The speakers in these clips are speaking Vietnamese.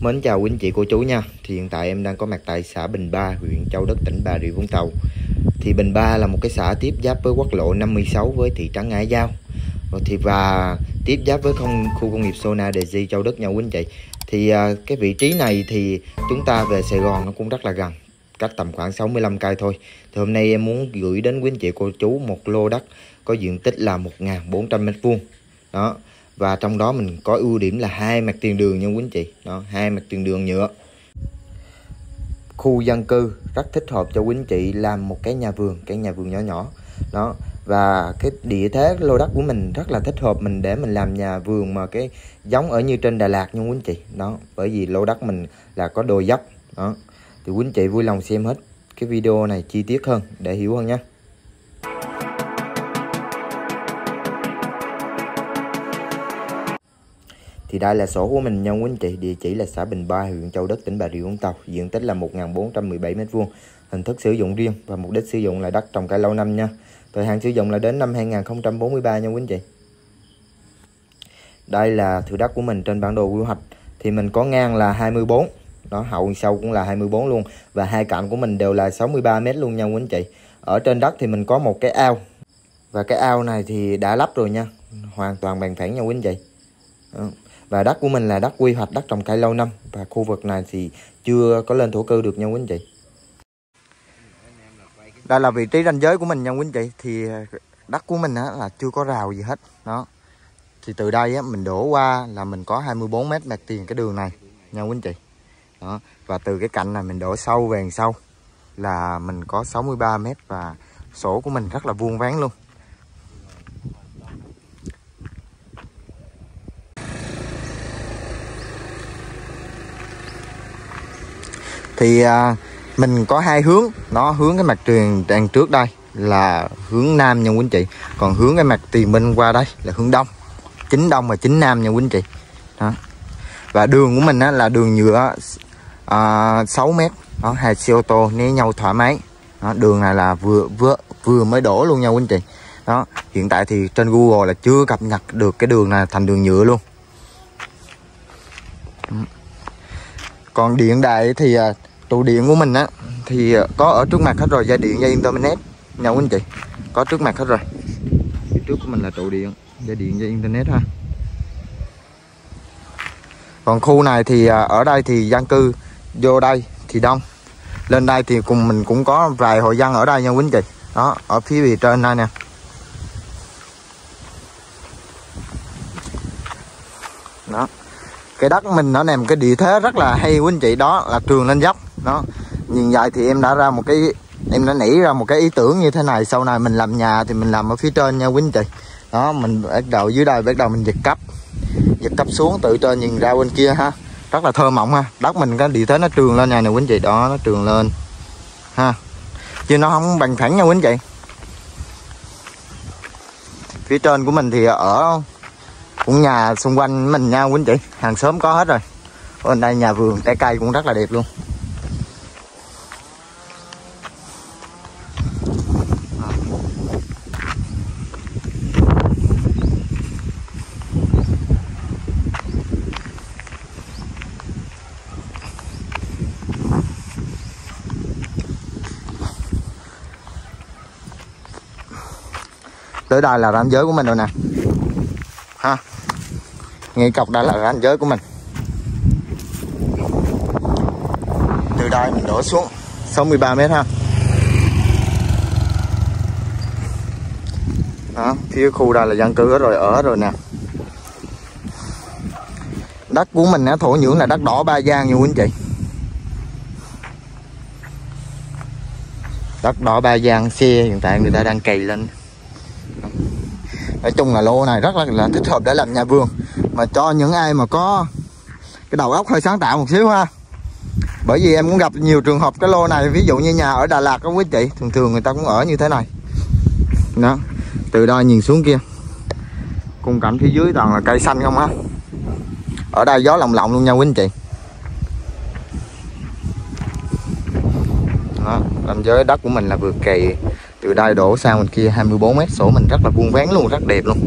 Mến chào quý anh chị cô chú nha. Thì hiện tại em đang có mặt tại xã Bình Ba, huyện Châu Đức, tỉnh Bà Rịa Vũng Tàu. Thì Bình Ba là một cái xã tiếp giáp với quốc lộ 56 với thị trấn Ngãi Giao. Ờ, thì Và tiếp giáp với không, khu công nghiệp Sona Đề Di Châu Đức nha quý anh chị. Thì à, cái vị trí này thì chúng ta về Sài Gòn nó cũng rất là gần Cách tầm khoảng 65 cây thôi. Thì hôm nay em muốn gửi đến quý anh chị cô chú một lô đất có diện tích là 1.400m2 Đó và trong đó mình có ưu điểm là hai mặt tiền đường nha quý anh chị. Đó, hai mặt tiền đường nhựa. Khu dân cư rất thích hợp cho quý anh chị làm một cái nhà vườn, cái nhà vườn nhỏ nhỏ. Đó, và cái địa thế lô đất của mình rất là thích hợp mình để mình làm nhà vườn mà cái giống ở như trên Đà Lạt nha quý anh chị. Đó, bởi vì lô đất mình là có đồi dốc. Đó, thì quý anh chị vui lòng xem hết cái video này chi tiết hơn để hiểu hơn nhé Thì đây là sổ của mình nha quý anh chị, địa chỉ là xã Bình Ba, huyện Châu Đức, tỉnh Bà Rịa Vũng Tàu, diện tích là 1417m2, hình thức sử dụng riêng và mục đích sử dụng là đất trồng cây lâu năm nha. Thời hạn sử dụng là đến năm 2043 nha quý anh chị. Đây là thửa đất của mình trên bản đồ quy hoạch thì mình có ngang là 24, đó hậu sâu cũng là 24 luôn và hai cạnh của mình đều là 63 m luôn nha quý anh chị. Ở trên đất thì mình có một cái ao và cái ao này thì đã lắp rồi nha, hoàn toàn bằng phẳng nha quý anh chị. Đó và đất của mình là đất quy hoạch đất trồng cây lâu năm. Và khu vực này thì chưa có lên thổ cư được nha quý anh chị. Đây là vị trí ranh giới của mình nha quý anh chị. Thì đất của mình á, là chưa có rào gì hết. Đó. Thì từ đây á, mình đổ qua là mình có 24 mét mặt tiền cái đường này nha quý anh chị. Đó. Và từ cái cạnh này mình đổ sâu về sau là mình có 63 mét và sổ của mình rất là vuông ván luôn. Thì à, mình có hai hướng. Nó hướng cái mặt truyền đằng trước đây là hướng nam nha quý anh chị. Còn hướng cái mặt tiền bên qua đây là hướng đông. Chính đông và chính nam nha quý anh chị. Đó. Và đường của mình á, là đường nhựa à, 6 mét. Đó hai xe ô tô né nhau thoải mái. Đó, đường này là vừa vừa vừa mới đổ luôn nha quý anh chị. Đó hiện tại thì trên Google là chưa cập nhật được cái đường này thành đường nhựa luôn. Ừ còn điện đại thì à, trụ điện của mình á thì à, có ở trước mặt hết rồi dây điện dây internet. Nha quý anh chị có trước mặt hết rồi. Phía trước của mình là trụ điện dây điện dây internet ha. Còn khu này thì à, ở đây thì dân cư vô đây thì đông. Lên đây thì cùng mình cũng có vài hội dân ở đây nha quý anh chị đó ở phía bề trên đây nè. Đó cái đất mình nó nằm cái địa thế rất là hay, quý anh chị. Đó là trường lên dốc. Nó nhìn vậy thì em đã ra một cái, em đã nảy ra một cái ý tưởng như thế này. Sau này mình làm nhà thì mình làm ở phía trên nha, quý anh chị. Đó, mình bắt đầu, dưới đây bắt đầu mình giật cấp. Giật cấp xuống, từ trên nhìn ra bên kia ha. Rất là thơ mộng ha. Đất mình cái địa thế nó trường lên nhà này quý anh chị. Đó, nó trường lên. Ha. Chứ nó không bằng phẳng nha, quý anh chị. Phía trên của mình thì ở cũng nhà xung quanh mình nha quý anh chị. Hàng xóm có hết rồi. Ở đây nhà vườn trái cây cũng rất là đẹp luôn. Tới đây là ranh giới của mình rồi nè ha. Ngay cọc đã là ranh giới của mình. Từ đây mình đổ xuống. 63 mét ha. Đó, phía khu đây là dân cư rồi, ở rồi nè. Đất của mình á, thổ nhưỡng là đất đỏ ba giang nha quý anh chị. Đất đỏ ba giang xe hiện tại người ta đang cày lên nói chung là lô này rất là, là thích hợp để làm nhà vườn. Mà cho những ai mà có cái đầu óc hơi sáng tạo một xíu ha. Bởi vì em cũng gặp nhiều trường hợp cái lô này ví dụ như nhà ở Đà Lạt đó quý chị thường thường người ta cũng ở như thế này. Đó từ đó nhìn xuống kia. Khung cảnh phía dưới toàn là cây xanh không á. Ở đây gió lồng lộng luôn nha quý anh chị. Đó, làm giới đất của mình là vừa kỳ từ đây đổ sang bên kia 24 mét sổ mình rất là vuông vén luôn rất đẹp luôn.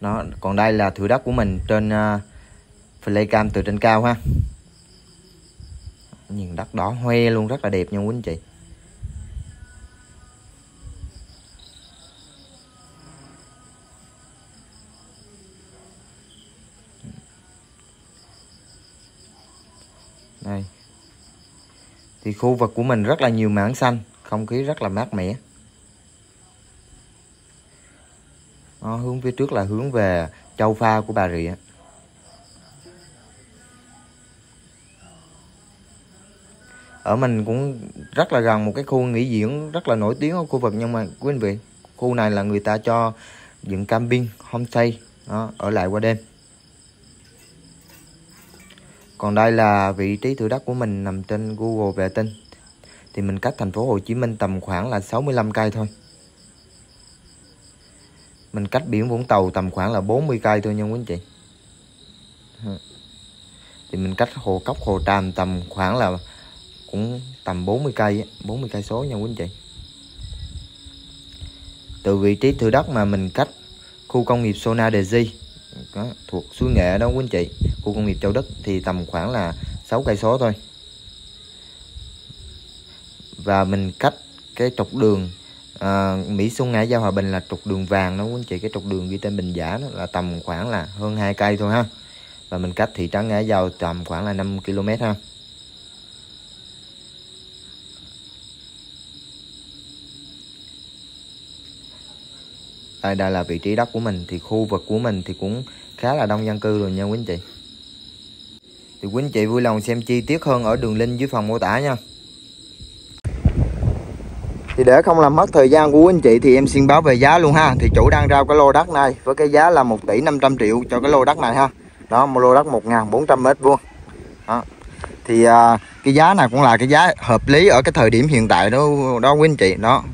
Đó còn đây là thửa đất của mình trên uh, flycam từ trên cao ha. Nhìn đất đỏ hoe luôn rất là đẹp nha quý anh chị. Đây thì khu vực của mình rất là nhiều mảng xanh không khí rất là mát mẻ. Đó, hướng phía trước là hướng về châu pha của bà rịa. Ở mình cũng rất là gần một cái khu nghỉ dưỡng rất là nổi tiếng ở khu vực nhưng mà quý anh vị khu này là người ta cho dựng camping homestay đó, ở lại qua đêm còn đây là vị trí thửa đất của mình nằm trên Google vệ tinh. Thì mình cách thành phố Hồ Chí Minh tầm khoảng là 65 cây thôi. Mình cách biển Vũng Tàu tầm khoảng là 40 cây thôi nha quý anh chị. Thì mình cách hồ cốc hồ tràm tầm khoảng là cũng tầm 40 cây 40 cây số nha quý anh chị. Từ vị trí thửa đất mà mình cách khu công nghiệp Sona Deji đó, thuộc suối nghệ đó quý anh chị. Khu công nghiệp Châu Đức thì tầm khoảng là 6 cây số thôi. Và mình cách cái trục đường à, Mỹ Xuân Ngãi Giao Hòa Bình là trục đường vàng đó quý anh chị. Cái trục đường ghi tên Bình Giả đó là tầm khoảng là hơn hai cây thôi ha. Và mình cách thị trấn Ngãi Giao tầm khoảng là 5 km ha. Đây đây là vị trí đất của mình thì khu vực của mình thì cũng khá là đông dân cư rồi nha quý anh chị. Thì quý anh chị vui lòng xem chi tiết hơn ở đường link dưới phần mô tả nha. Thì để không làm mất thời gian của quý anh chị thì em xin báo về giá luôn ha. Thì chủ đang rao cái lô đất này với cái giá là 1 tỷ 500 triệu cho cái lô đất này ha. Đó một lô đất 1.400 mét vuông. Đó. Thì à, cái giá này cũng là cái giá hợp lý ở cái thời điểm hiện tại đó đó quý anh chị. Đó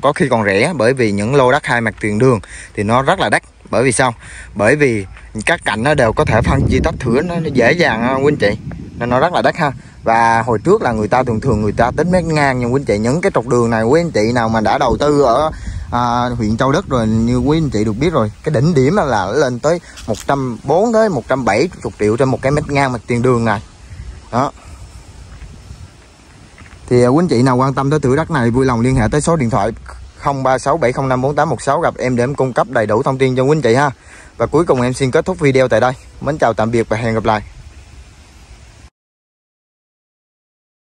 có khi còn rẻ bởi vì những lô đất hai mặt tiền đường thì nó rất là đắt. Bởi vì sao? Bởi vì các cạnh nó đều có thể phân chia tách thửa nó, dễ dàng quý anh chị? Nên nó rất là đắt ha. Và hồi trước là người ta thường thường người ta tính mét ngang nhưng quý anh chị những cái trục đường này quý anh chị nào mà đã đầu tư ở à, huyện Châu Đức rồi như quý anh chị được biết rồi cái đỉnh điểm là lên tới 140 tới 170 triệu trên một cái mét ngang mặt tiền đường này. Đó thì à, quý anh chị nào quan tâm tới thửa đất này, vui lòng liên hệ tới số điện thoại 0367054816 gặp em để em cung cấp đầy đủ thông tin cho quý anh chị ha. Và cuối cùng em xin kết thúc video tại đây. Mến chào tạm biệt và hẹn gặp lại.